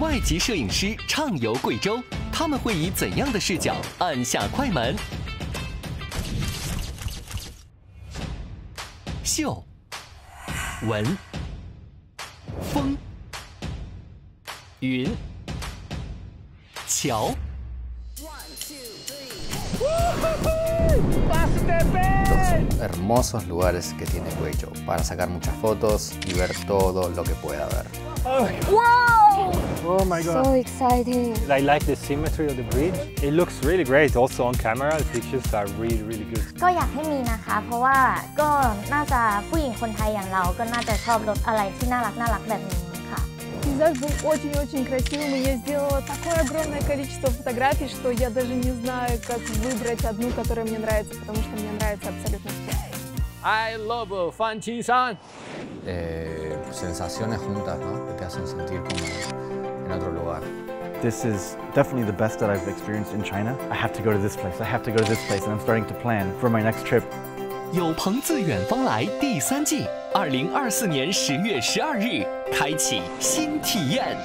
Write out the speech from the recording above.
外籍摄影师畅游贵州，他们会以怎样的视角按下快门？秀、文、风、云、桥。Los hermosos lugares que tiene Guizhou para sacar muchas fotos y ver todo lo que pueda ver. Oh my God. So exciting. I like the symmetry of the bridge. It looks really great also on camera. The pictures are really, really good. ก็อยากให้มีนะคะ был очень-очень красивым, и я сделала такое огромное количество фотографий, что я даже не знаю, как выбрать одну, которая мне нравится, потому что мне нравится абсолютно все. I love Fanjingshan. Eh, sensaciones juntas, ¿no? Que te hacen sentir en otro lugar. This is definitely the best that I've experienced in China. I have to go to this place, I have to go to this place, and I'm starting to plan for my next trip. 有朋自远方来第三季，二零二四年十月十二日开启新体验。